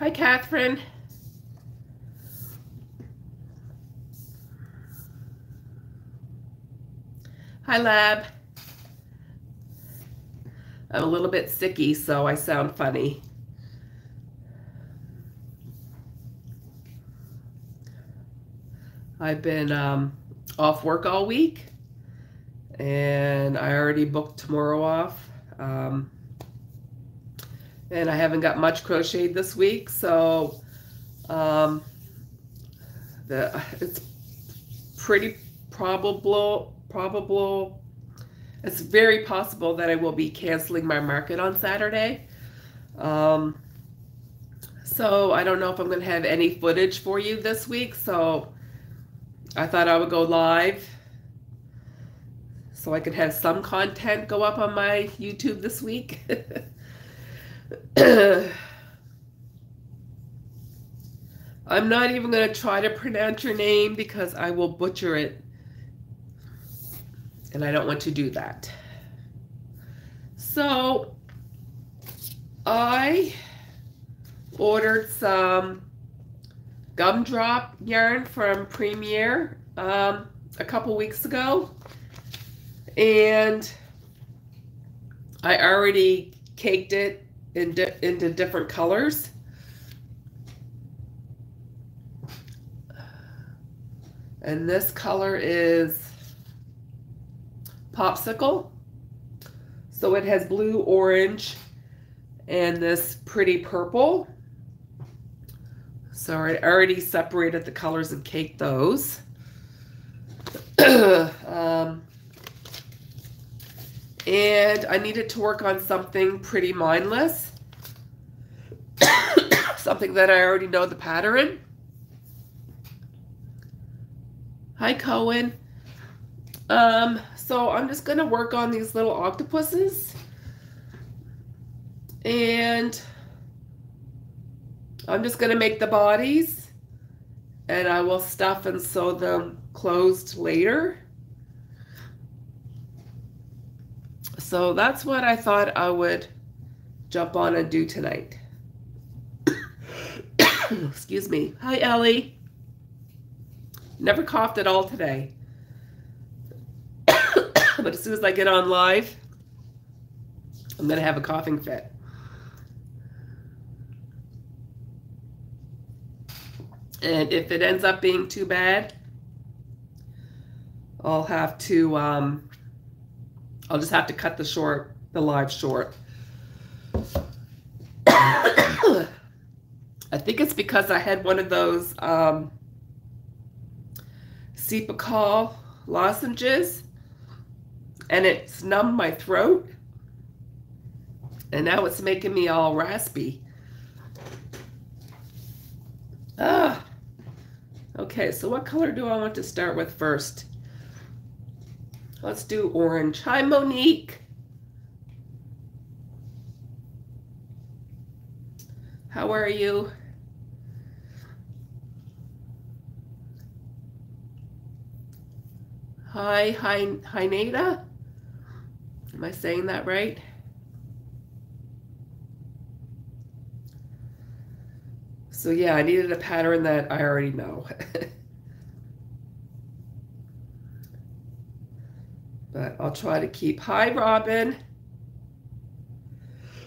Hi, Catherine. Hi, Lab. I'm a little bit sicky, so I sound funny. I've been um, off work all week, and I already booked tomorrow off. Um, and I haven't got much crocheted this week, so um, the it's pretty probable probable it's very possible that I will be canceling my market on Saturday. Um, so I don't know if I'm going to have any footage for you this week. So I thought I would go live so I could have some content go up on my YouTube this week. I'm not even going to try to pronounce your name because I will butcher it. And I don't want to do that. So I ordered some gumdrop yarn from Premier um, a couple weeks ago. And I already caked it in di into different colors. And this color is Popsicle. So it has blue, orange, and this pretty purple. So I already separated the colors and caked those. um, and I needed to work on something pretty mindless. something that I already know the pattern. Hi, Cohen. Um, so I'm just going to work on these little octopuses. And I'm just going to make the bodies. And I will stuff and sew them closed later. So that's what I thought I would jump on and do tonight. Excuse me. Hi, Ellie. Never coughed at all today. but as soon as I get on live, I'm going to have a coughing fit. And if it ends up being too bad, I'll have to um, I'll just have to cut the short, the live short. I think it's because I had one of those um, Cepacol lozenges and it's numbed my throat. And now it's making me all raspy. Ah. Okay, so what color do I want to start with first? Let's do orange. Hi, Monique. How are you? Hi, hi, hi, Nada. Am I saying that right? So yeah, I needed a pattern that I already know. But I'll try to keep. Hi, Robin.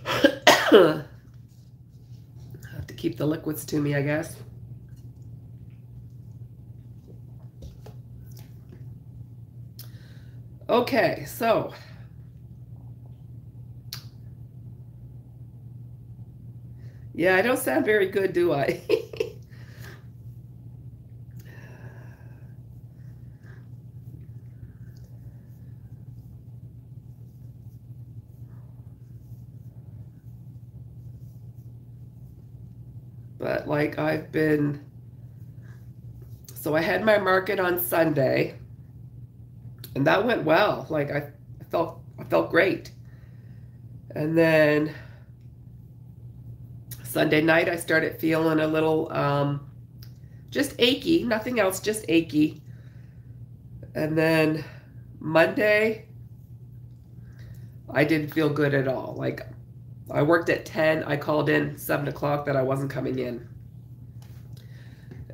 I have to keep the liquids to me, I guess. Okay, so yeah, I don't sound very good, do I? but like I've been, so I had my market on Sunday and that went well. Like I, I felt, I felt great. And then Sunday night, I started feeling a little, um, just achy, nothing else, just achy. And then Monday, I didn't feel good at all. Like I worked at 10. I called in 7 o'clock that I wasn't coming in.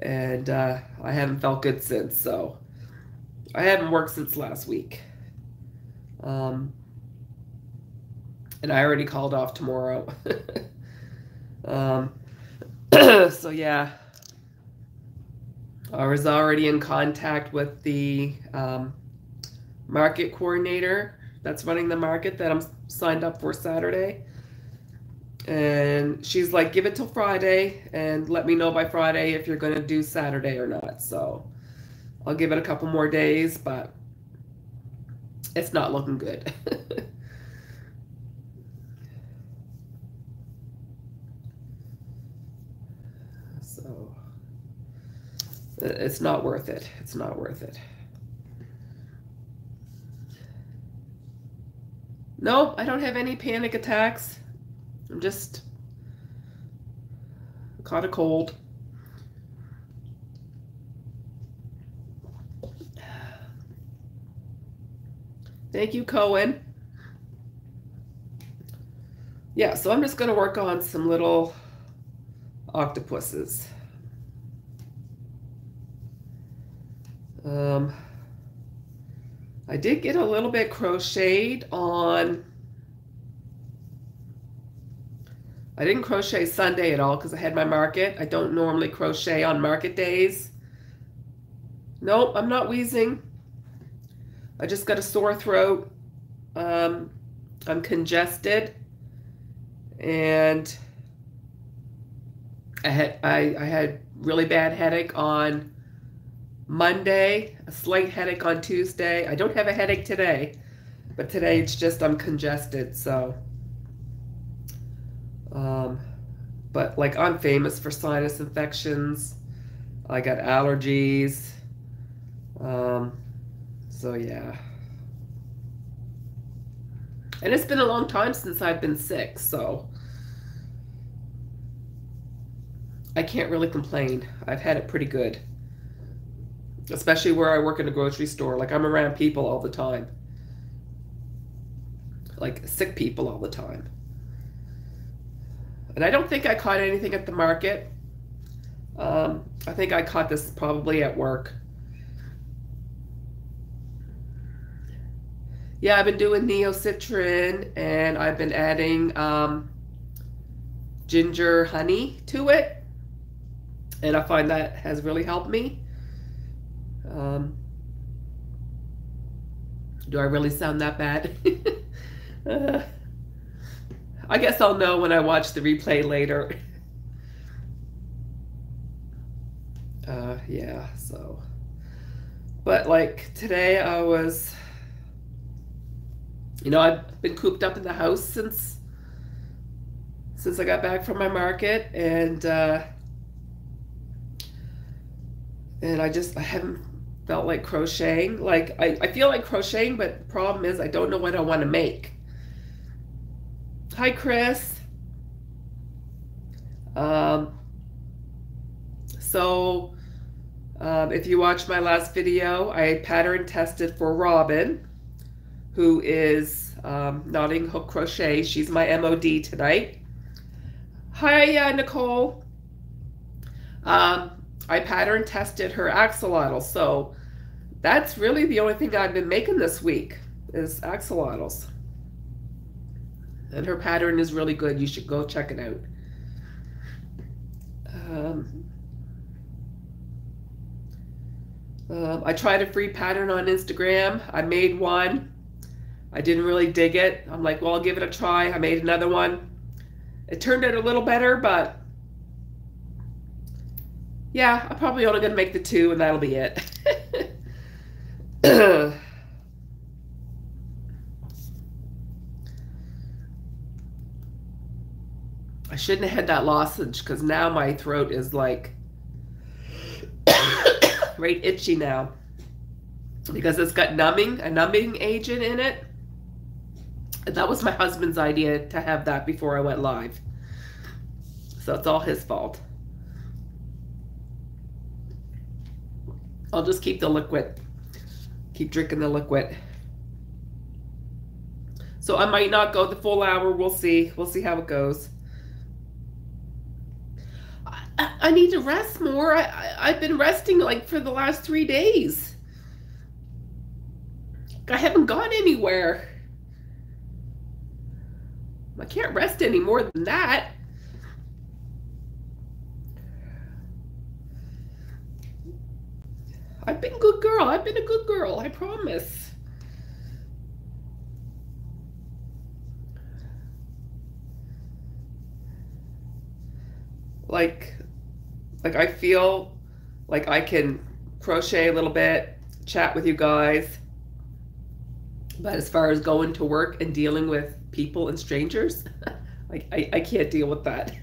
And uh, I haven't felt good since, so I haven't worked since last week. Um, and I already called off tomorrow. um, so, yeah. I was already in contact with the um, market coordinator that's running the market that I'm signed up for Saturday. And she's like, give it till Friday and let me know by Friday if you're going to do Saturday or not. So I'll give it a couple more days, but it's not looking good. so it's not worth it. It's not worth it. No, I don't have any panic attacks. I'm just caught a cold. Thank you, Cohen. Yeah, so I'm just going to work on some little octopuses. Um, I did get a little bit crocheted on, I didn't crochet Sunday at all because I had my market. I don't normally crochet on market days. Nope, I'm not wheezing. I just got a sore throat. Um, I'm congested and I had I, I had really bad headache on Monday, a slight headache on Tuesday. I don't have a headache today, but today it's just I'm congested. So, um, but like I'm famous for sinus infections. I got allergies. Um, so yeah. And it's been a long time since I've been sick, so I can't really complain. I've had it pretty good especially where I work in a grocery store. Like I'm around people all the time, like sick people all the time. And I don't think I caught anything at the market. Um, I think I caught this probably at work. Yeah, I've been doing Neocitran and I've been adding um, ginger honey to it. And I find that has really helped me. Um, do I really sound that bad? uh, I guess I'll know when I watch the replay later. uh, yeah, so. But like today I was, you know, I've been cooped up in the house since since I got back from my market and uh, and I just I haven't felt like crocheting. Like I, I feel like crocheting, but the problem is I don't know what I want to make. Hi, Chris. Um, so um, if you watched my last video, I pattern tested for Robin, who is um, Knotting Hook Crochet. She's my MOD tonight. Hi, uh, Nicole. Um, I pattern tested her axolotl. So that's really the only thing I've been making this week is axolotls. And her pattern is really good. You should go check it out. Um, um, I tried a free pattern on Instagram. I made one. I didn't really dig it. I'm like, well, I'll give it a try. I made another one. It turned out a little better, but yeah, I'm probably only going to make the two and that'll be it. I shouldn't have had that lozenge because now my throat is like right itchy now because it's got numbing a numbing agent in it. That was my husband's idea to have that before I went live. So it's all his fault. I'll just keep the liquid keep drinking the liquid. So I might not go the full hour. We'll see. We'll see how it goes. I, need to rest more. I, I, I've been resting like for the last three days. I haven't gone anywhere. I can't rest any more than that. I've been a good girl. I've been a good girl. I promise. Like, like I feel like I can crochet a little bit, chat with you guys. But as far as going to work and dealing with people and strangers, like I, I can't deal with that.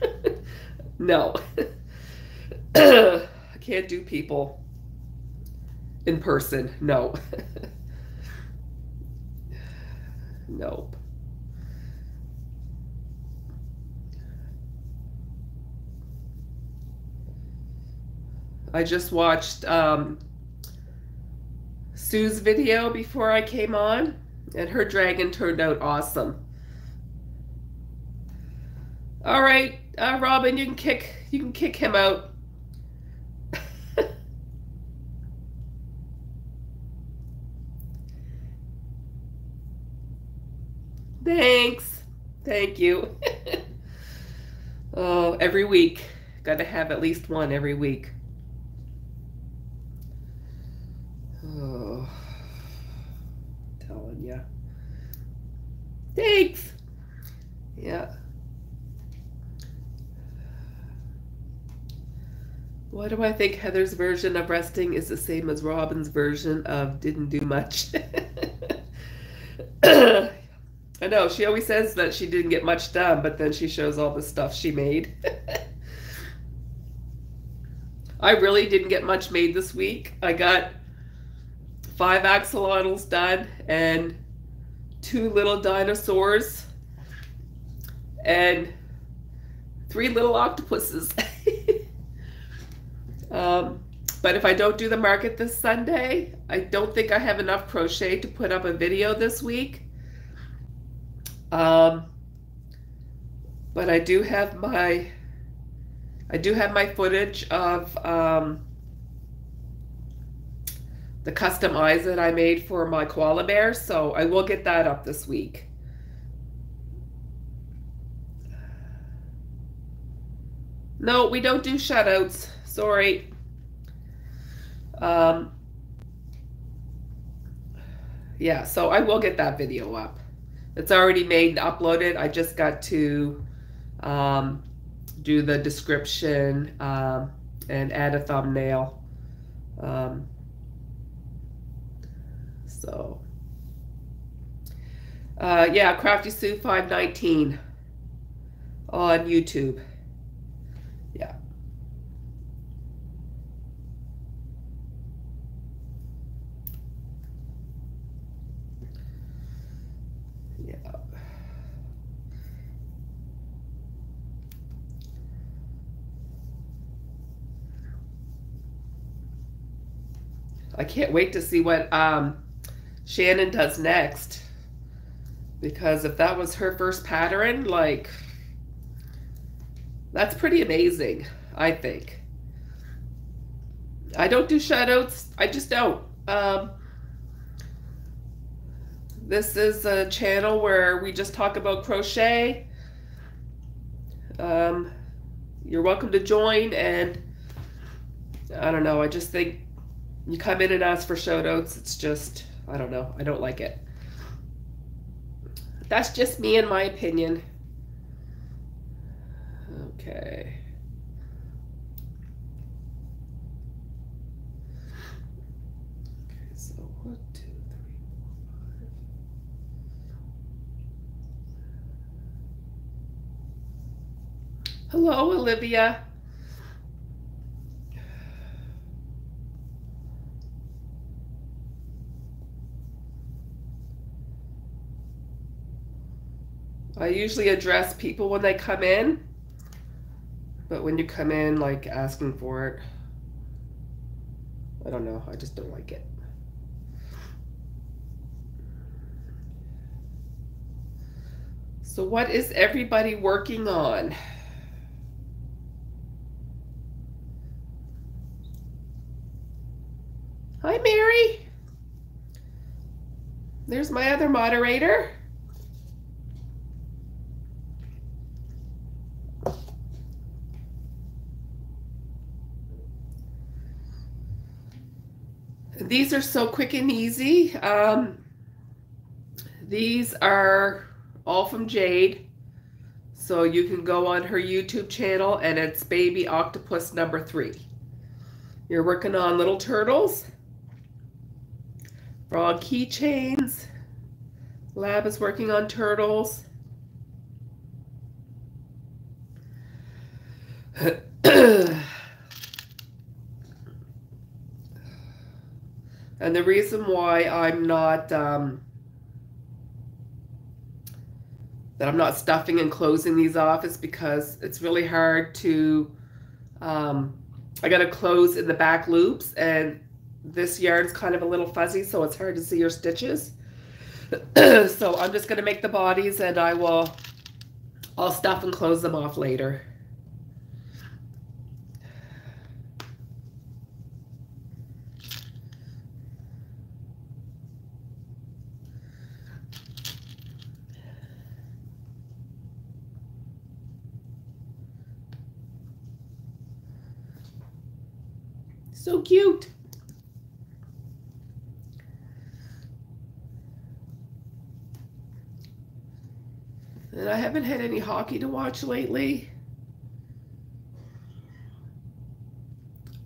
no. I can't do people in person. No. nope. I just watched um, Sue's video before I came on, and her dragon turned out awesome. All right, uh, Robin, you can kick you can kick him out. Thanks. Thank you. oh, every week. Got to have at least one every week. Oh, telling ya. Thanks. Yeah. Why do I think Heather's version of resting is the same as Robin's version of didn't do much? I know, she always says that she didn't get much done, but then she shows all the stuff she made. I really didn't get much made this week. I got five axolotls done and two little dinosaurs and three little octopuses. um, but if I don't do the market this Sunday, I don't think I have enough crochet to put up a video this week. Um, but I do have my, I do have my footage of um, the custom eyes that I made for my koala bear, so I will get that up this week. No, we don't do shutouts. Sorry. Um, yeah, so I will get that video up. It's already made and uploaded. I just got to um, do the description um, and add a thumbnail. Um, so, uh, yeah, Crafty Sue 519 on YouTube. Yeah. I can't wait to see what um, Shannon does next. Because if that was her first pattern, like, that's pretty amazing, I think. I don't do shutouts. I just don't. Um, this is a channel where we just talk about crochet. Um, you're welcome to join and I don't know. I just think you come in and ask for show notes. It's just, I don't know. I don't like it. That's just me and my opinion. Okay. Okay, so one, two, three, four, five. Hello, Olivia. I usually address people when they come in, but when you come in like asking for it, I don't know, I just don't like it. So, what is everybody working on? Hi, Mary. There's my other moderator. These are so quick and easy. Um, these are all from Jade. So you can go on her YouTube channel and it's Baby Octopus number three. You're working on little turtles, frog keychains. Lab is working on turtles. And the reason why I'm not, um, that I'm not stuffing and closing these off is because it's really hard to, um, I got to close in the back loops and this yarn's kind of a little fuzzy, so it's hard to see your stitches. so I'm just going to make the bodies and I will, I'll stuff and close them off later. So cute. And I haven't had any hockey to watch lately.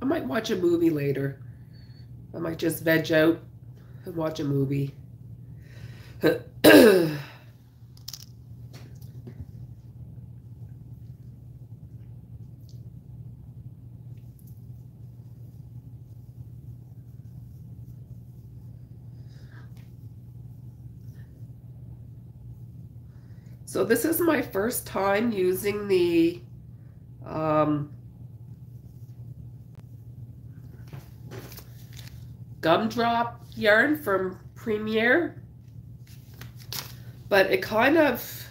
I might watch a movie later. I might just veg out and watch a movie. So this is my first time using the um, gumdrop yarn from Premier. But it kind of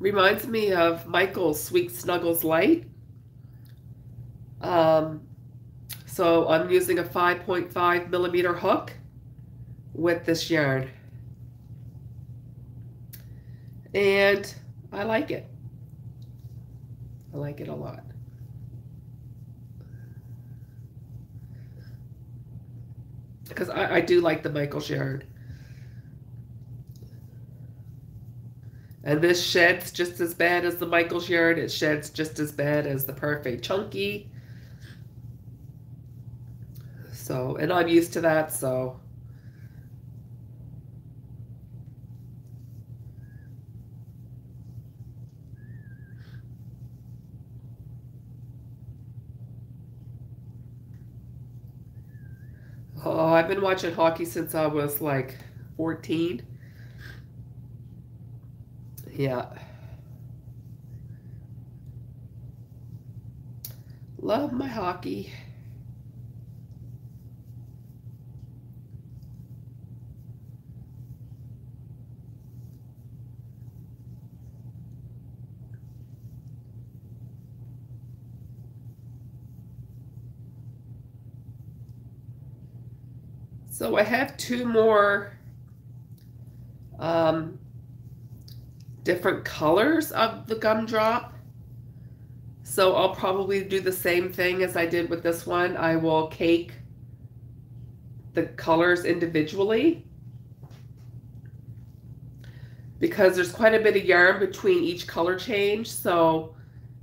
reminds me of Michael's Sweet Snuggles Light. Um, so I'm using a 5.5 millimeter hook with this yarn and I like it. I like it a lot. Because I, I do like the Michael Shard. And this sheds just as bad as the Michael's yarn. It sheds just as bad as the Perfect Chunky. So, and I'm used to that, so Oh, I've been watching hockey since I was like 14. Yeah. Love my hockey. So I have two more um, different colors of the gumdrop. So I'll probably do the same thing as I did with this one. I will cake the colors individually because there's quite a bit of yarn between each color change. So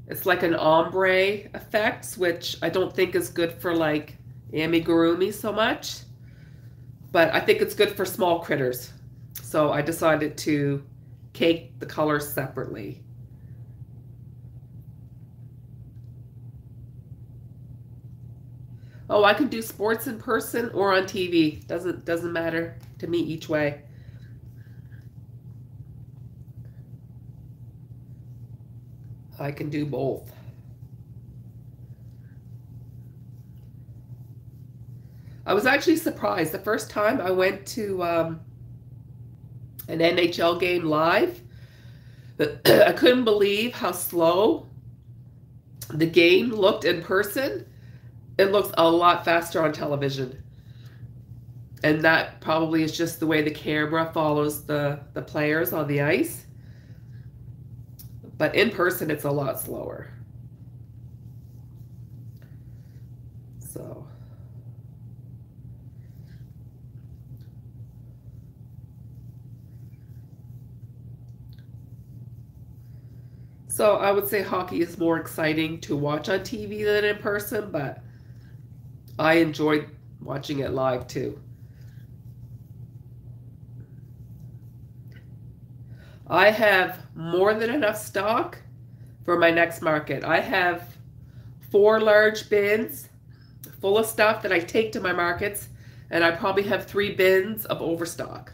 it's like an ombre effect, which I don't think is good for like amigurumi so much but I think it's good for small critters. So I decided to cake the colors separately. Oh, I can do sports in person or on TV. Doesn't doesn't matter to me each way. I can do both. I was actually surprised. The first time I went to um, an NHL game live, I couldn't believe how slow the game looked in person. It looks a lot faster on television. And that probably is just the way the camera follows the, the players on the ice. But in person, it's a lot slower. So. So I would say hockey is more exciting to watch on TV than in person, but I enjoyed watching it live too. I have more than enough stock for my next market. I have four large bins full of stuff that I take to my markets, and I probably have three bins of overstock.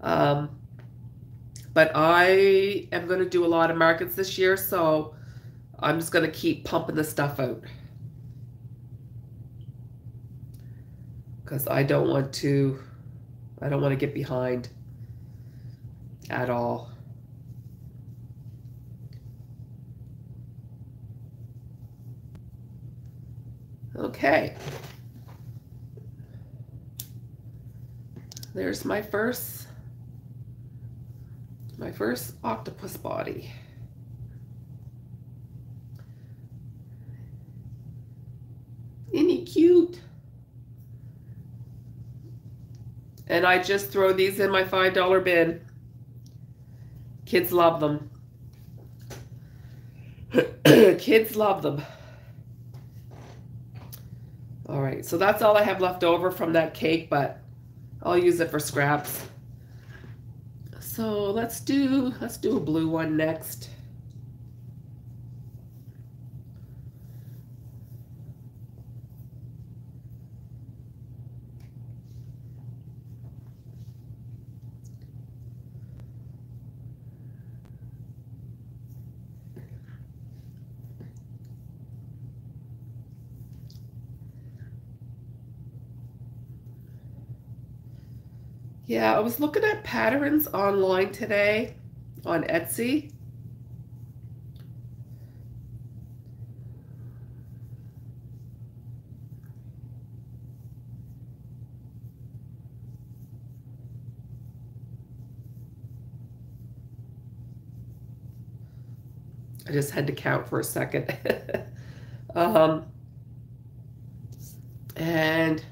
Um, but I am going to do a lot of markets this year, so I'm just going to keep pumping the stuff out. Because I don't want to, I don't want to get behind at all. Okay. There's my first my first octopus body. Isn't he cute? And I just throw these in my $5 bin. Kids love them. Kids love them. All right, so that's all I have left over from that cake, but I'll use it for scraps. So let's do, let's do a blue one next. Yeah, I was looking at patterns online today on Etsy. I just had to count for a second. um, and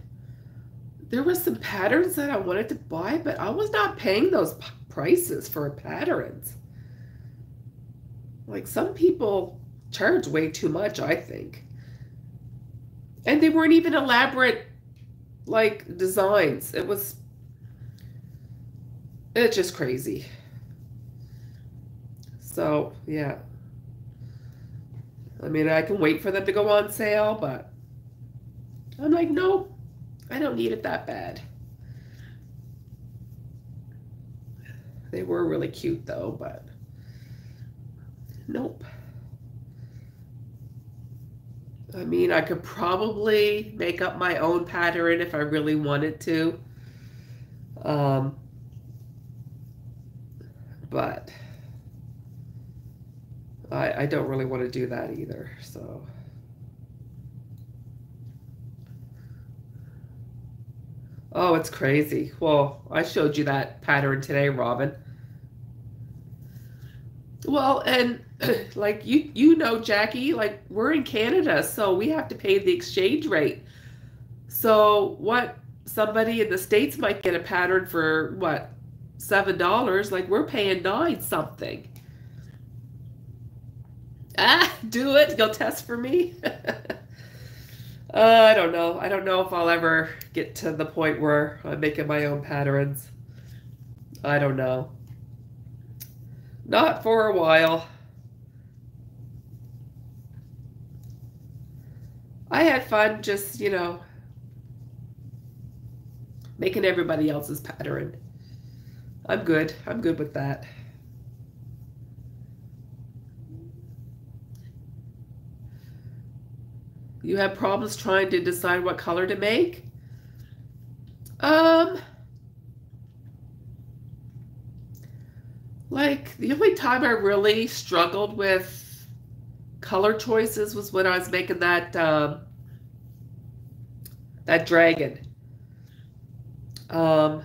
there were some patterns that I wanted to buy, but I was not paying those prices for patterns. Like some people charge way too much, I think. And they weren't even elaborate like designs. It was it's just crazy. So, yeah. I mean, I can wait for them to go on sale, but I'm like, nope. I don't need it that bad. They were really cute though, but nope. I mean, I could probably make up my own pattern if I really wanted to. Um, but I, I don't really want to do that either, so. Oh, it's crazy. Well, I showed you that pattern today, Robin. Well, and like you you know, Jackie, like we're in Canada, so we have to pay the exchange rate. So what somebody in the States might get a pattern for what seven dollars, like we're paying nine something. Ah, do it. You'll test for me. Uh, I don't know. I don't know if I'll ever get to the point where I'm making my own patterns. I don't know. Not for a while. I had fun just, you know, making everybody else's pattern. I'm good. I'm good with that. You have problems trying to decide what color to make? Um, like the only time I really struggled with color choices was when I was making that um, that dragon. Um,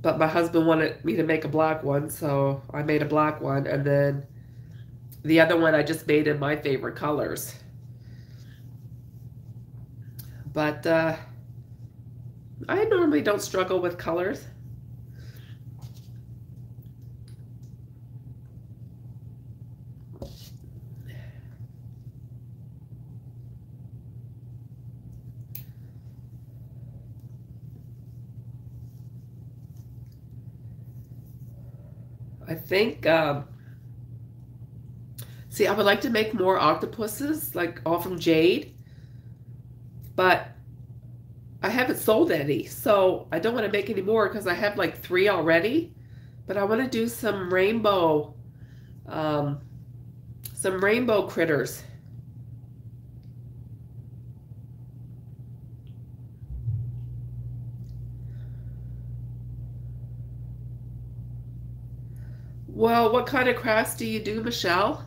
but my husband wanted me to make a black one, so I made a black one, and then the other one I just made in my favorite colors. But uh, I normally don't struggle with colors. I think, um, see, I would like to make more octopuses, like all from jade, but I haven't sold any, so I don't want to make any more because I have like three already, but I want to do some rainbow, um, some rainbow critters. Well, what kind of crafts do you do, Michelle?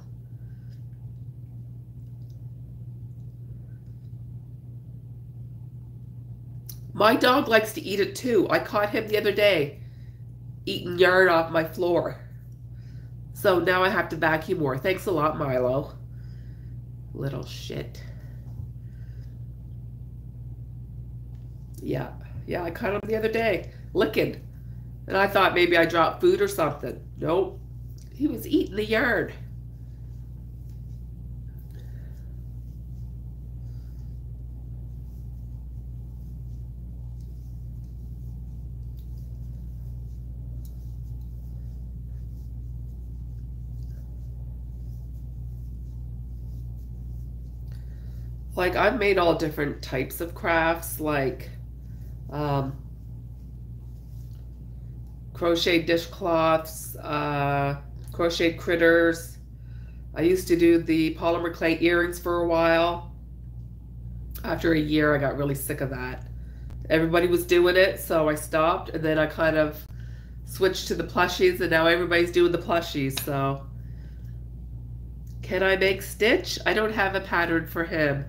My dog likes to eat it too. I caught him the other day eating yarn off my floor. So now I have to vacuum more. Thanks a lot, Milo. Little shit. Yeah, yeah, I caught him the other day, licking. And I thought maybe I dropped food or something. Nope. He was eating the yard. Like I've made all different types of crafts, like um, crochet dishcloths, uh, crochet critters. I used to do the polymer clay earrings for a while. After a year, I got really sick of that. Everybody was doing it, so I stopped, and then I kind of switched to the plushies, and now everybody's doing the plushies, so. Can I make Stitch? I don't have a pattern for him.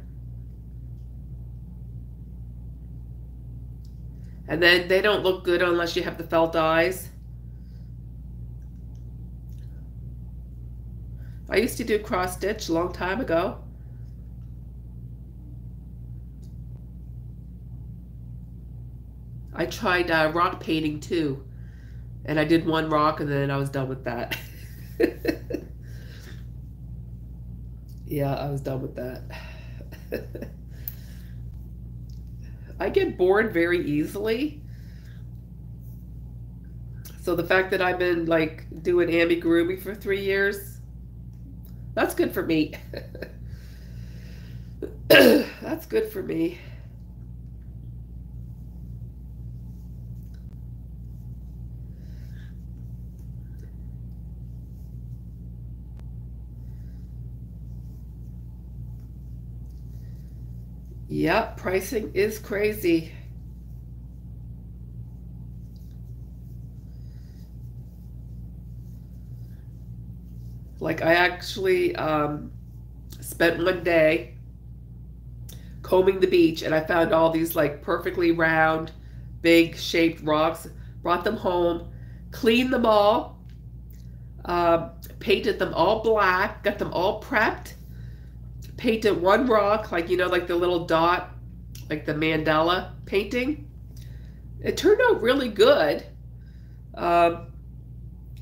And then they don't look good unless you have the felt eyes. I used to do cross stitch a long time ago. I tried uh, rock painting too. And I did one rock and then I was done with that. yeah, I was done with that. I get bored very easily. So the fact that I've been like doing amigurumi for three years, that's good for me. that's good for me. Yep, pricing is crazy. Like I actually um, spent one day combing the beach and I found all these like perfectly round, big shaped rocks, brought them home, cleaned them all, uh, painted them all black, got them all prepped, painted one rock, like, you know, like the little dot, like the mandala painting. It turned out really good. Um,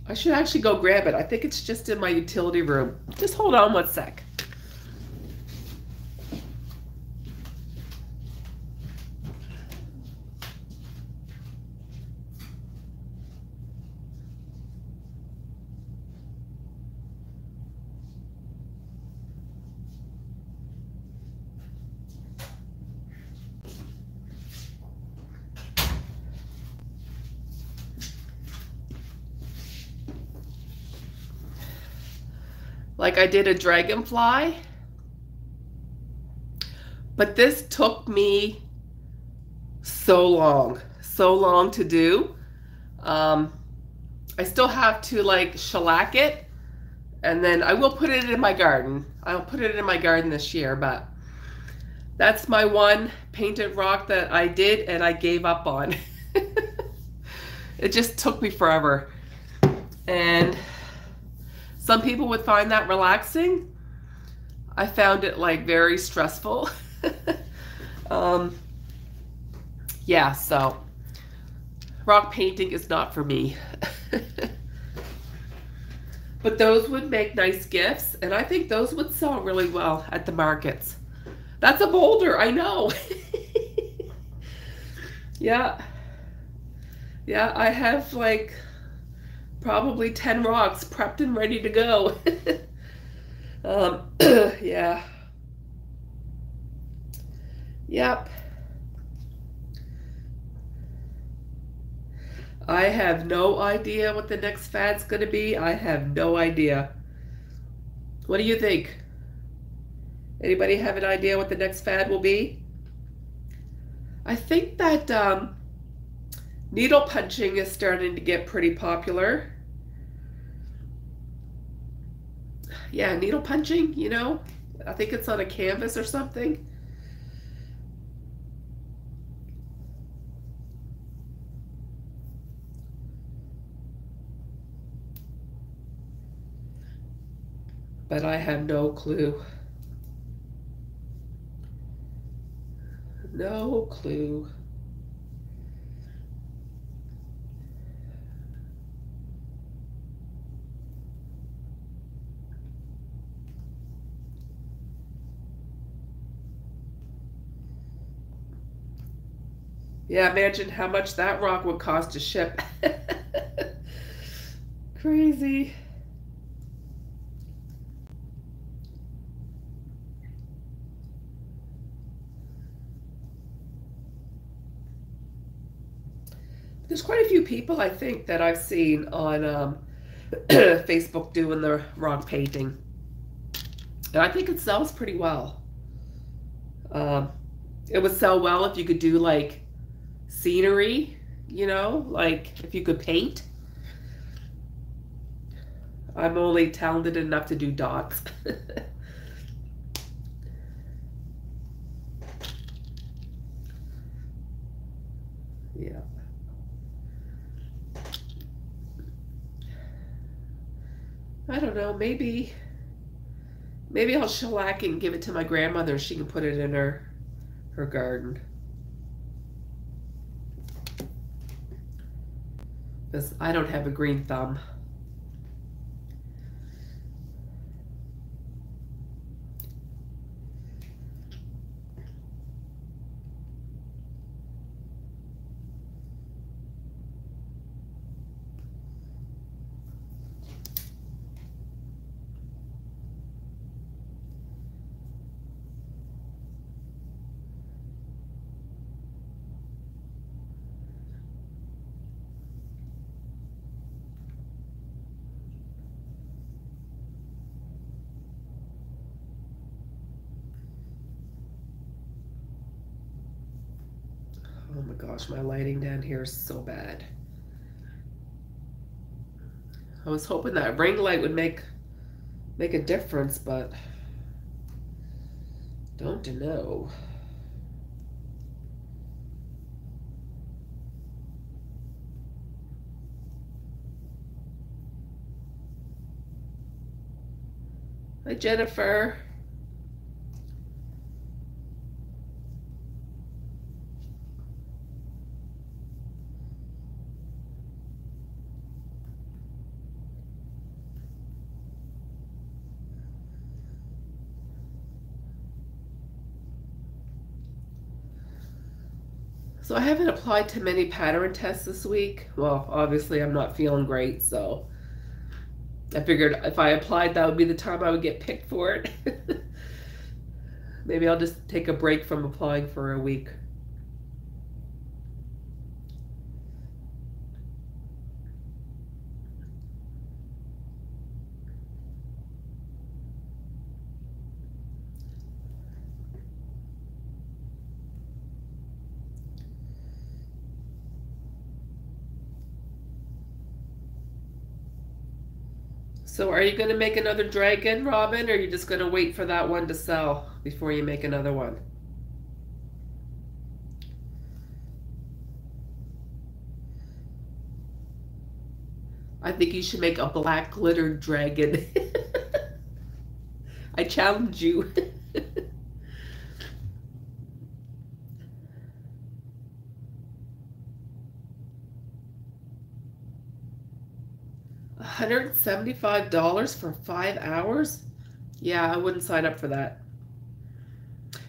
I should actually go grab it. I think it's just in my utility room. Just hold on one sec. Like I did a dragonfly. But this took me so long, so long to do. Um, I still have to like shellac it and then I will put it in my garden. I'll put it in my garden this year, but that's my one painted rock that I did and I gave up on. it just took me forever. And some people would find that relaxing. I found it like very stressful. um, yeah, so rock painting is not for me. but those would make nice gifts, and I think those would sell really well at the markets. That's a boulder, I know. yeah. Yeah, I have like probably 10 rocks prepped and ready to go. um, yeah. Yep. I have no idea what the next fad's going to be. I have no idea. What do you think? Anybody have an idea what the next fad will be? I think that um, needle punching is starting to get pretty popular. Yeah, needle punching, you know? I think it's on a canvas or something. but I have no clue. No clue. Yeah, imagine how much that rock would cost to ship. Crazy. there's quite a few people I think that I've seen on um, Facebook doing the rock painting. And I think it sells pretty well. Um, it would sell well if you could do like scenery, you know, like if you could paint. I'm only talented enough to do dots. yeah. I don't know, maybe maybe I'll shellac it and give it to my grandmother. She can put it in her her garden. Because I don't have a green thumb. Oh my my lighting down here is so bad. I was hoping that ring light would make make a difference, but don't know. Hi, Jennifer. So I haven't applied to many pattern tests this week. Well, obviously I'm not feeling great, so I figured if I applied, that would be the time I would get picked for it. Maybe I'll just take a break from applying for a week. So are you going to make another dragon, Robin, or are you just going to wait for that one to sell before you make another one? I think you should make a black glittered dragon. I challenge you. $175 for five hours? Yeah, I wouldn't sign up for that.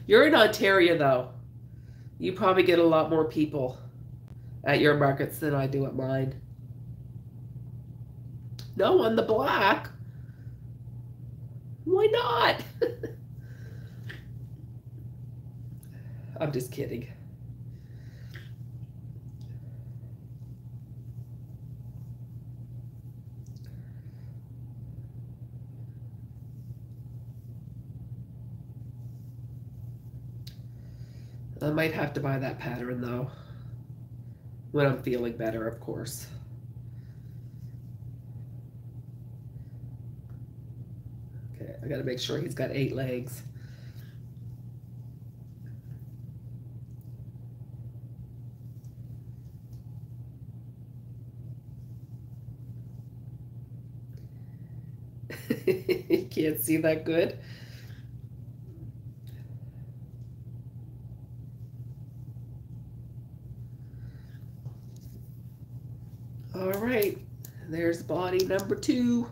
You're in Ontario, though. You probably get a lot more people at your markets than I do at mine. No, on the black. Why not? I'm just kidding. I might have to buy that pattern though. When I'm feeling better, of course. Okay, I gotta make sure he's got eight legs. can't see that good. All right, number two.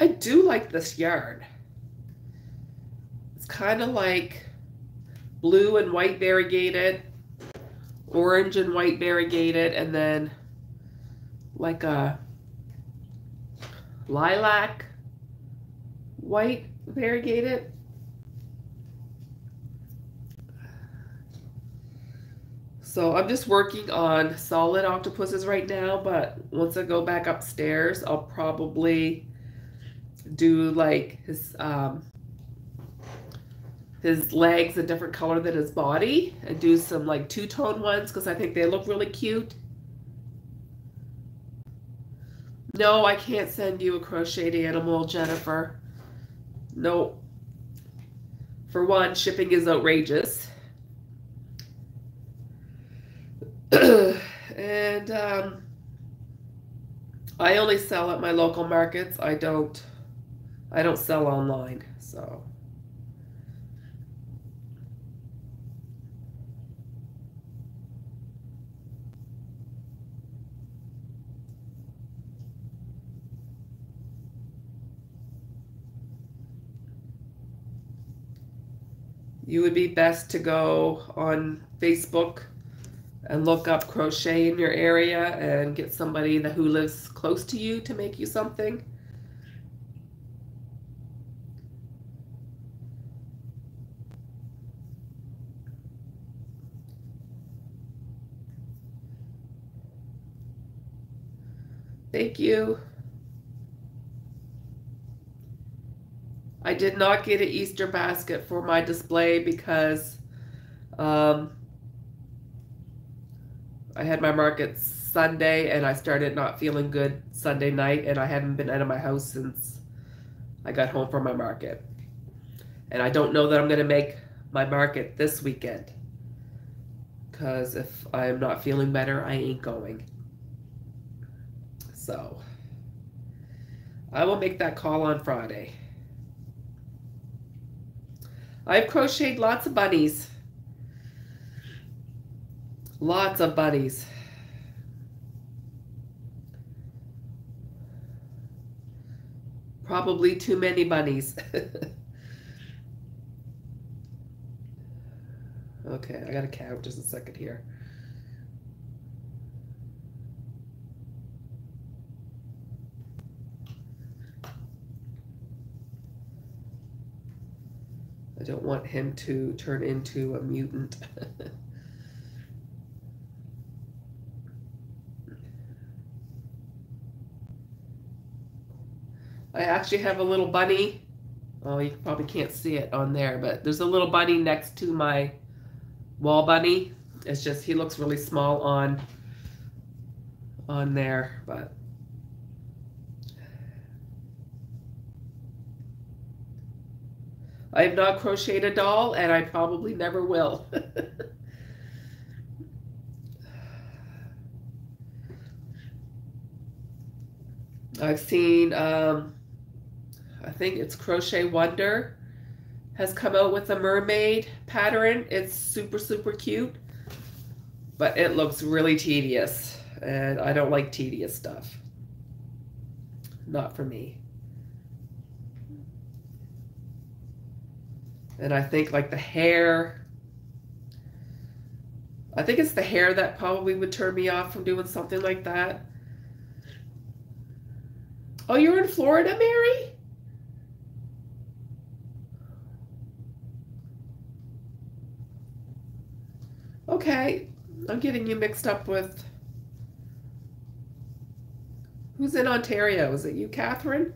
I do like this yarn. It's kind of like blue and white variegated, orange and white variegated, and then like a lilac white variegated. So I'm just working on solid octopuses right now, but once I go back upstairs, I'll probably do like his um, his legs a different color than his body and do some like two-tone ones because I think they look really cute. No, I can't send you a crocheted animal, Jennifer. No. For one, shipping is outrageous. and um, I only sell at my local markets. I don't I don't sell online, so you would be best to go on Facebook and look up crochet in your area and get somebody that who lives close to you to make you something. Thank you. I did not get an Easter basket for my display because um, I had my market Sunday and I started not feeling good Sunday night and I haven't been out of my house since I got home from my market. And I don't know that I'm going to make my market this weekend because if I'm not feeling better, I ain't going. So I will make that call on Friday. I've crocheted lots of bunnies. Lots of bunnies. Probably too many bunnies. okay, I gotta count just a second here. I don't want him to turn into a mutant. I actually have a little bunny. Oh, you probably can't see it on there, but there's a little bunny next to my wall bunny. It's just he looks really small on on there, but I have not crocheted a doll and I probably never will. I've seen, um, I think it's Crochet Wonder has come out with a mermaid pattern. It's super, super cute, but it looks really tedious and I don't like tedious stuff. Not for me. And I think like the hair, I think it's the hair that probably would turn me off from doing something like that. Oh, you're in Florida, Mary? Okay, I'm getting you mixed up with. Who's in Ontario? Is it you, Catherine?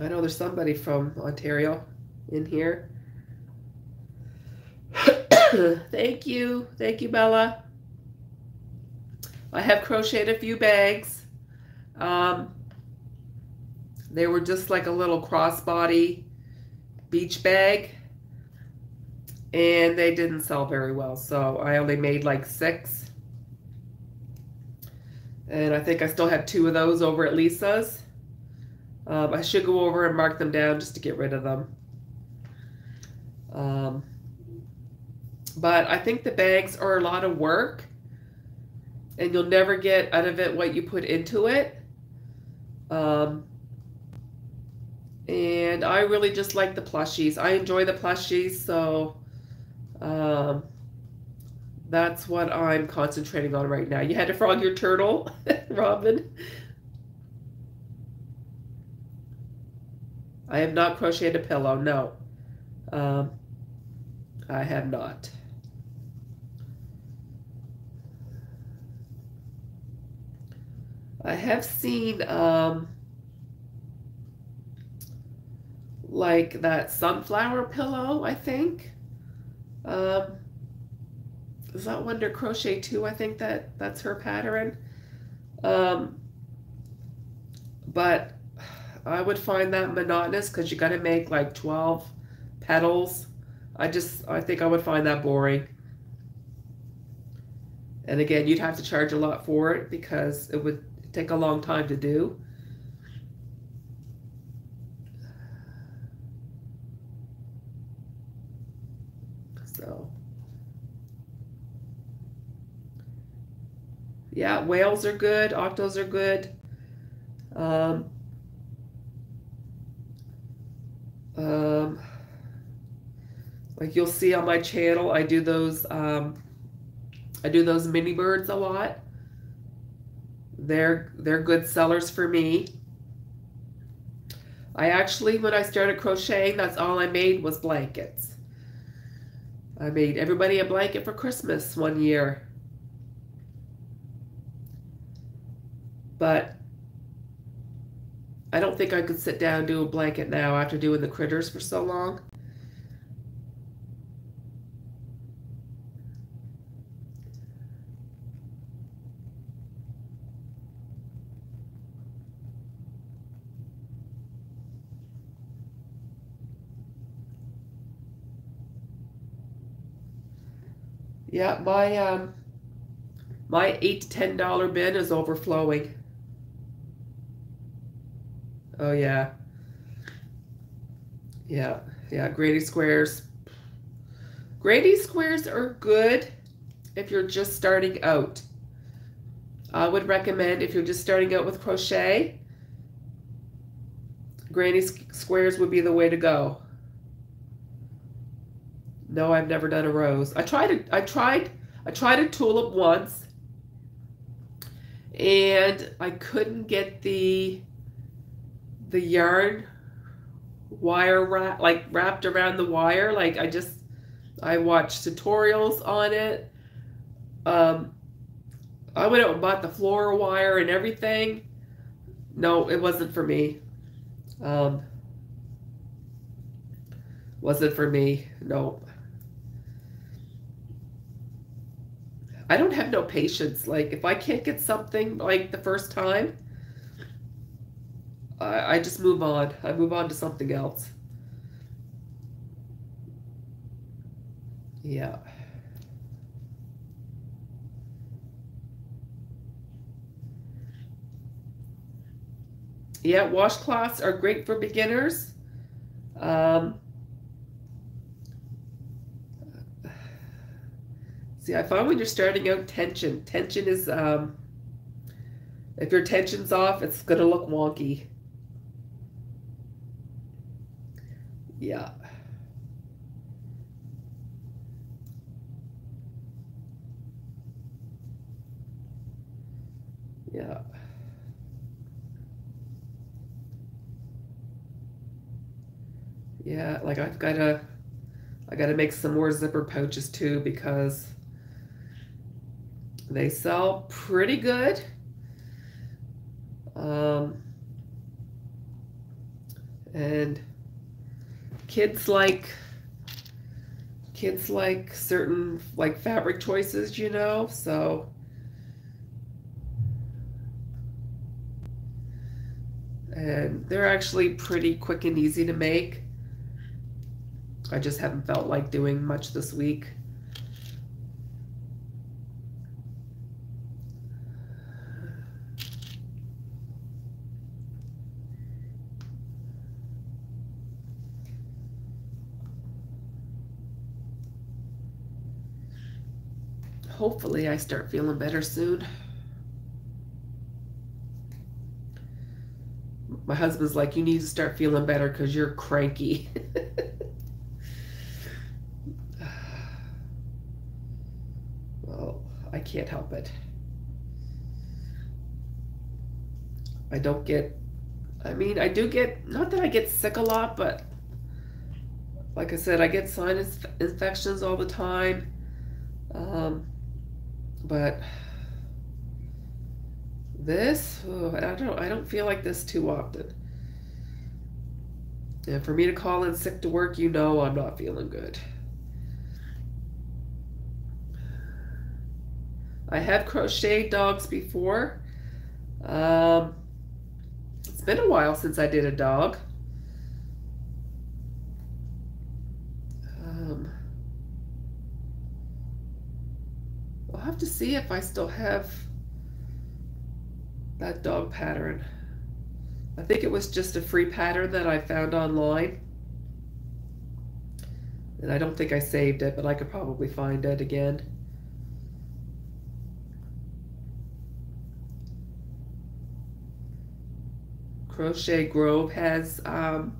I know there's somebody from Ontario in here. Thank you. Thank you, Bella. I have crocheted a few bags. Um, they were just like a little crossbody beach bag. And they didn't sell very well. So I only made like six. And I think I still have two of those over at Lisa's. Um, I should go over and mark them down just to get rid of them. Um, but I think the bags are a lot of work and you'll never get out of it what you put into it. Um, and I really just like the plushies. I enjoy the plushies, so um, that's what I'm concentrating on right now. You had to frog your turtle, Robin. I have not crocheted a pillow, no. Um, I have not. I have seen um, like that sunflower pillow, I think. Um, is that Wonder Crochet too? I think that that's her pattern. Um, but I would find that monotonous because you got to make like 12 petals. I just, I think I would find that boring. And again, you'd have to charge a lot for it because it would take a long time to do. So, yeah, whales are good, octos are good. Um, um, like you'll see on my channel, I do those, um, I do those mini birds a lot. They're they're good sellers for me. I actually, when I started crocheting, that's all I made was blankets. I made everybody a blanket for Christmas one year. But I don't think I could sit down and do a blanket now after doing the critters for so long. Yeah, my um, my eight to ten dollar bin is overflowing. Oh yeah. Yeah, yeah, Granny squares. Granny squares are good if you're just starting out. I would recommend if you're just starting out with crochet, granny squares would be the way to go. No, I've never done a rose. I tried it. I tried. I tried a tulip once, and I couldn't get the the yarn wire wrap like wrapped around the wire like i just i watched tutorials on it. Um i went out and bought the floral wire and everything. No it wasn't for me. Um wasn't for me. Nope. i don't have no patience. Like if i can't get something like the first time I, I just move on. I move on to something else. Yeah. Yeah, washcloths are great for beginners. Um, see, I find when you're starting out, tension. Tension is, um, if your tension's off, it's going to look wonky. Yeah. Yeah. Yeah, like I've got to, I got to make some more zipper pouches too because they sell pretty good. Um, and kids like kids like certain like fabric choices, you know, so and they're actually pretty quick and easy to make. I just haven't felt like doing much this week. Hopefully I start feeling better soon. My husband's like, you need to start feeling better because you're cranky. Well, I can't help it. I don't get, I mean, I do get, not that I get sick a lot, but like I said, I get sinus infections all the time. Um, but this, oh, I don't, I don't feel like this too often. And for me to call in sick to work, you know I'm not feeling good. I have crocheted dogs before. Um, it's been a while since I did a dog. See if I still have that dog pattern. I think it was just a free pattern that I found online. And I don't think I saved it, but I could probably find it again. Crochet Grove has um,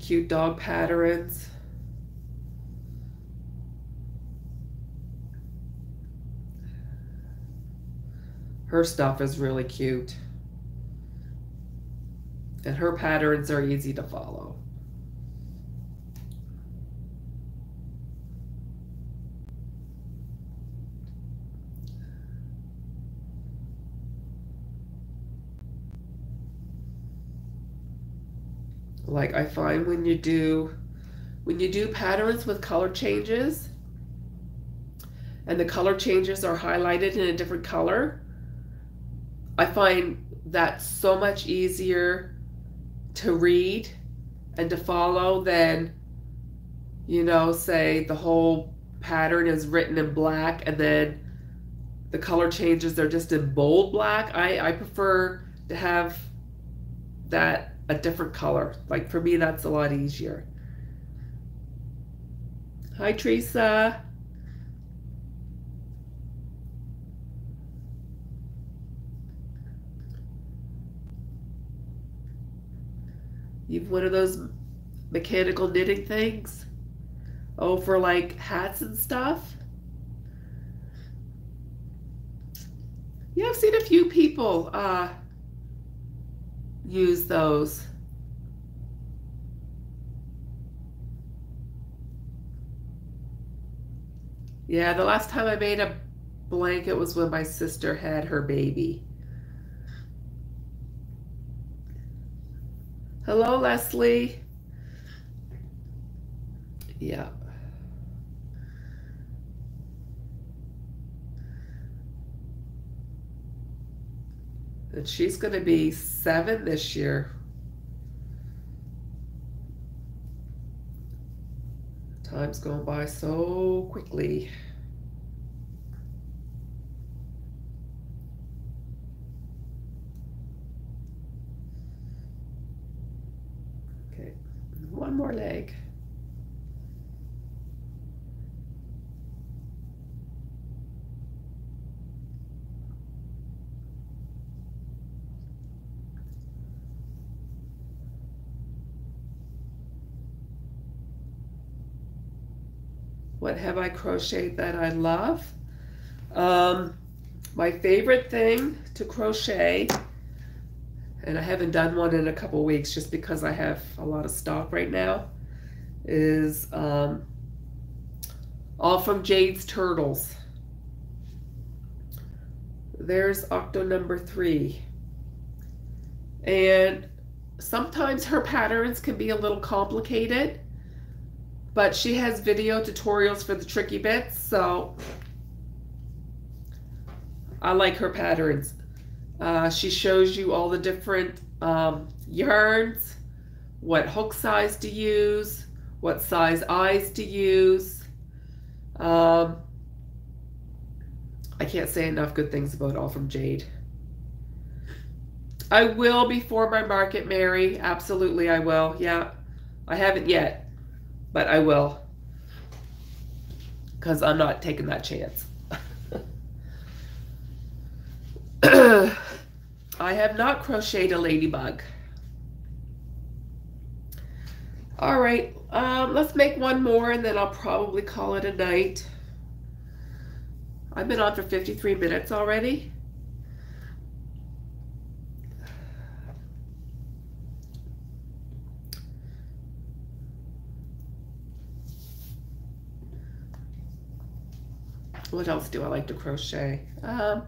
cute dog patterns. Her stuff is really cute. And her patterns are easy to follow. like I find when you do when you do patterns with color changes and the color changes are highlighted in a different color I find that so much easier to read and to follow than you know say the whole pattern is written in black and then the color changes they're just in bold black I, I prefer to have that a different color. Like for me, that's a lot easier. Hi, Teresa. You've one of those mechanical knitting things? Oh, for like hats and stuff? Yeah, I've seen a few people uh, use those. Yeah, the last time I made a blanket was when my sister had her baby. Hello, Leslie. Yeah. And she's going to be seven this year. Time's going by so quickly. Leg. What have I crocheted that I love? Um, my favorite thing to crochet, and I haven't done one in a couple weeks just because I have a lot of stock right now, is um, all from Jade's Turtles. There's octo number three. And sometimes her patterns can be a little complicated but she has video tutorials for the tricky bits, so I like her patterns. Uh, she shows you all the different um, yarns, what hook size to use, what size eyes to use. Um, I can't say enough good things about All From Jade. I will before my market, Mary. Absolutely, I will. Yeah, I haven't yet but I will because I'm not taking that chance. I have not crocheted a ladybug. All right, um, let's make one more and then I'll probably call it a night. I've been on for 53 minutes already. what else do I like to crochet? Um,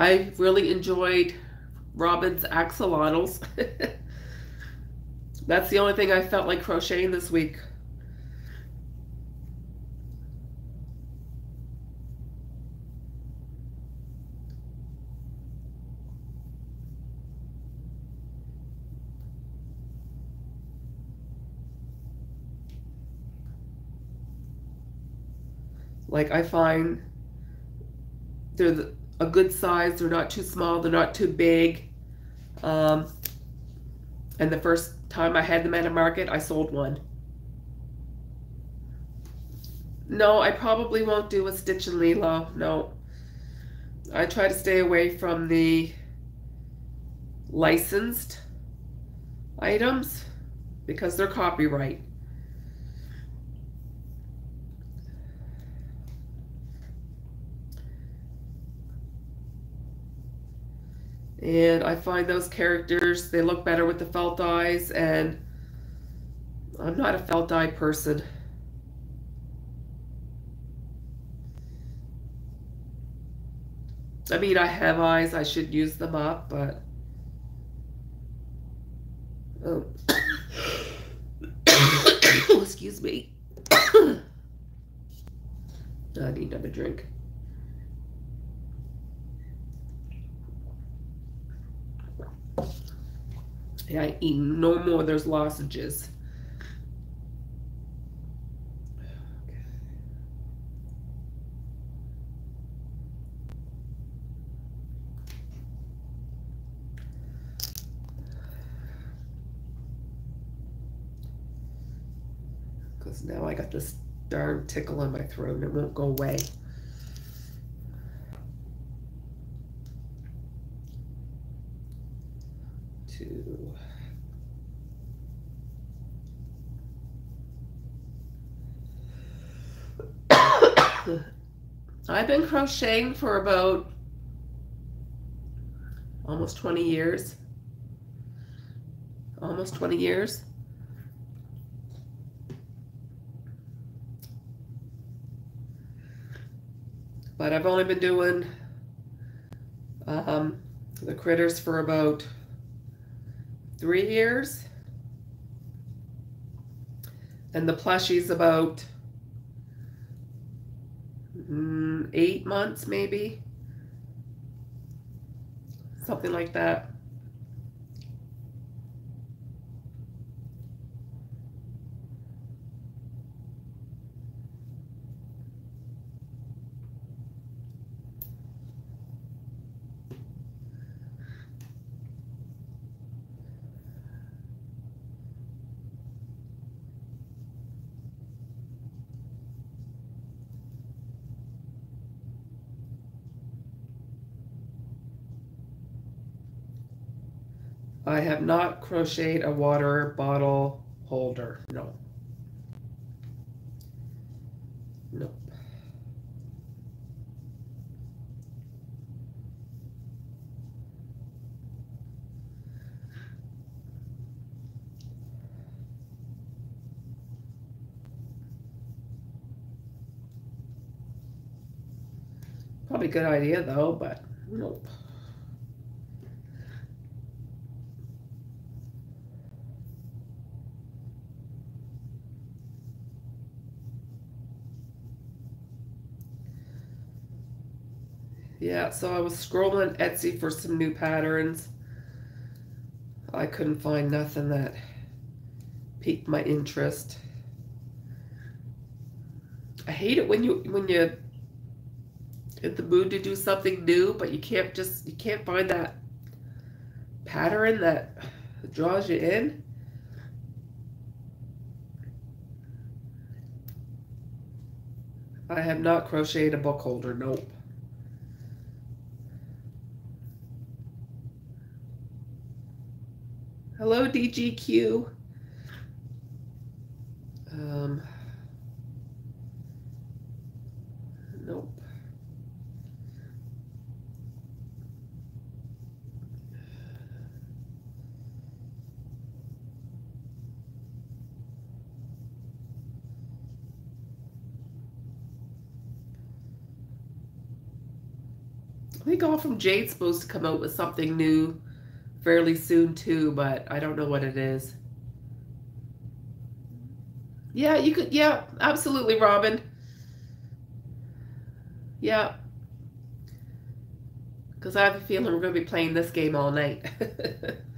I really enjoyed Robin's axolotls. That's the only thing I felt like crocheting this week. Like I find they're the, a good size. They're not too small. They're not too big. Um, and the first time I had them at a market, I sold one. No, I probably won't do a Stitch and Lilo. No. I try to stay away from the licensed items because they're copyright. And I find those characters, they look better with the felt eyes, and I'm not a felt eye person. I mean, I have eyes, I should use them up, but... Oh. Excuse me. I need another drink. I eat no more of those lozenges. Because now I got this darn tickle in my throat and it won't go away. Two. I've been crocheting for about almost 20 years. Almost 20 years. But I've only been doing um, the critters for about three years. And the plushies about Mm, eight months, maybe. Something like that. I have not crocheted a water bottle holder. No. Nope. Probably a good idea though, but nope. Yeah, so I was scrolling Etsy for some new patterns. I couldn't find nothing that piqued my interest. I hate it when you when you in the mood to do something new, but you can't just you can't find that pattern that draws you in. I have not crocheted a book holder, nope. Hello, DGQ. Um, nope. I think All From Jade's supposed to come out with something new fairly soon too, but I don't know what it is. Yeah, you could. Yeah, absolutely, Robin. Yeah. Because I have a feeling we're going to be playing this game all night.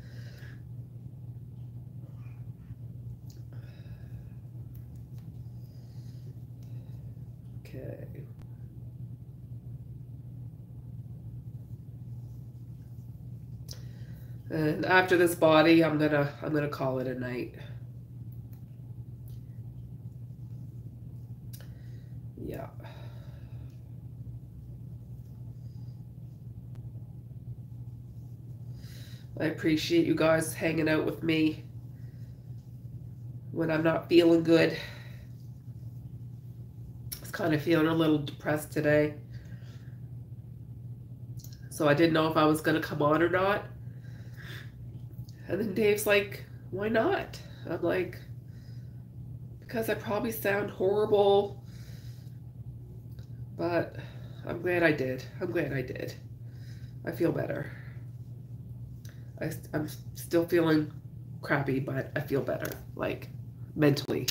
And after this body, I'm gonna I'm gonna call it a night. Yeah. I appreciate you guys hanging out with me when I'm not feeling good. I was kind of feeling a little depressed today. So I didn't know if I was going to come on or not. And then Dave's like, why not? I'm like, because I probably sound horrible, but I'm glad I did. I'm glad I did. I feel better. I, I'm still feeling crappy, but I feel better, like mentally.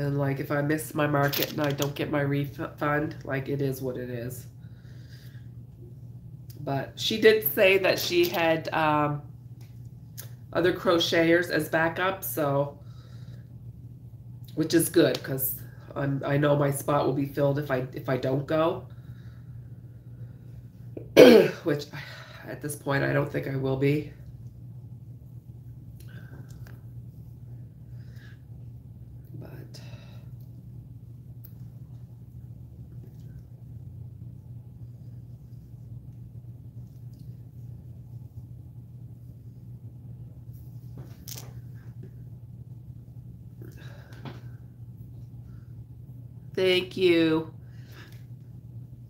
And like if I miss my market and I don't get my refund, like it is what it is. But she did say that she had um, other crocheters as backup, so which is good because I know my spot will be filled if I if I don't go. which at this point I don't think I will be. Thank you.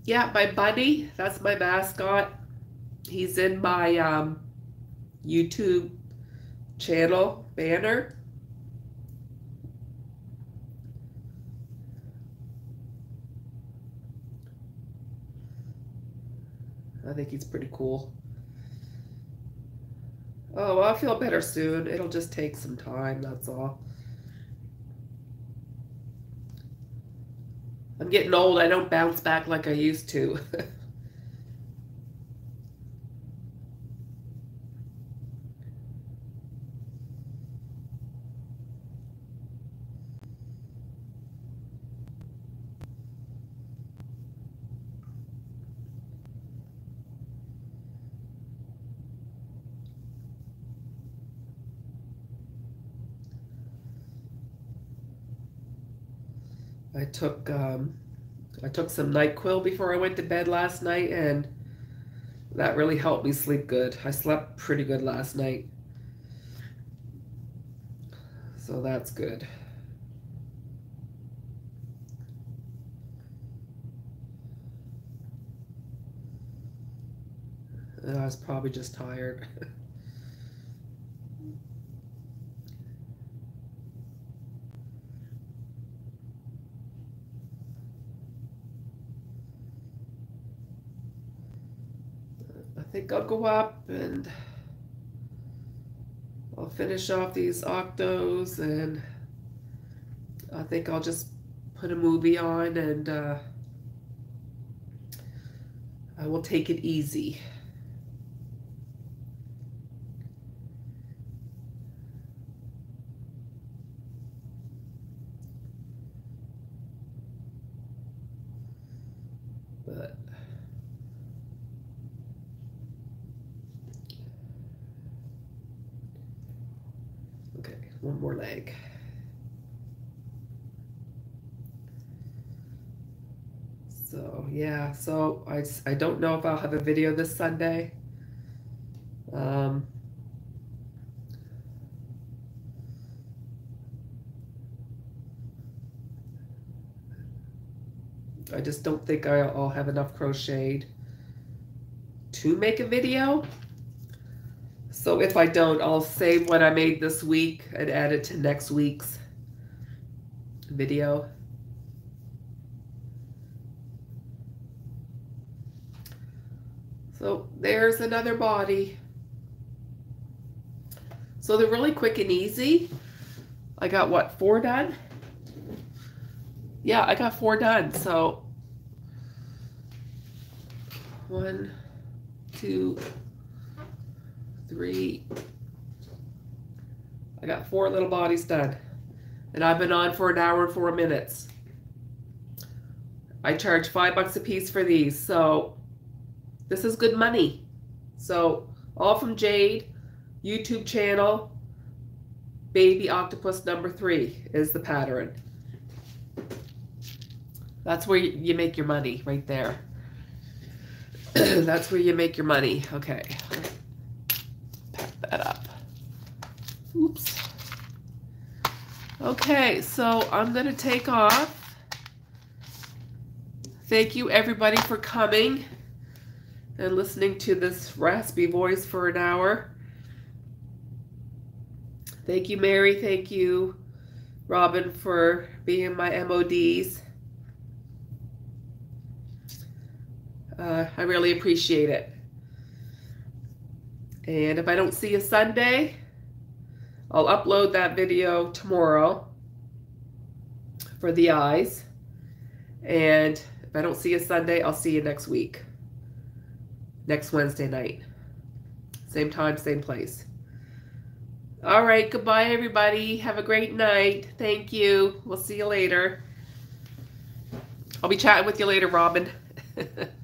Yeah, my bunny, that's my mascot. He's in my um, YouTube channel banner. I think he's pretty cool. Oh, I'll feel better soon. It'll just take some time, that's all. I'm getting old. I don't bounce back like I used to. took um, I took some NyQuil before I went to bed last night, and that really helped me sleep good. I slept pretty good last night, so that's good. And I was probably just tired. think I'll go up and I'll finish off these octos and I think I'll just put a movie on and uh, I will take it easy. But one more leg. So so I, I don't know if I'll have a video this Sunday. Um, I just don't think I'll have enough crocheted to make a video. So if I don't, I'll save what I made this week and add it to next week's video. So there's another body. So they're really quick and easy. I got what, four done? Yeah, I got four done. So one, two, three. I got four little bodies done. And I've been on for an hour and four minutes. I charge five bucks a piece for these. So this is good money. So all from Jade, YouTube channel, baby octopus number three is the pattern. That's where you make your money right there. That's where you make your money. Okay Pack that up. Oops. Okay, so I'm going to take off. Thank you everybody for coming and listening to this raspy voice for an hour. Thank you, Mary. Thank you, Robin, for being my MODs. Uh, I really appreciate it. And if I don't see you Sunday, I'll upload that video tomorrow for the eyes. And if I don't see you Sunday, I'll see you next week. Next Wednesday night. Same time, same place. All right, goodbye, everybody. Have a great night. Thank you. We'll see you later. I'll be chatting with you later, Robin.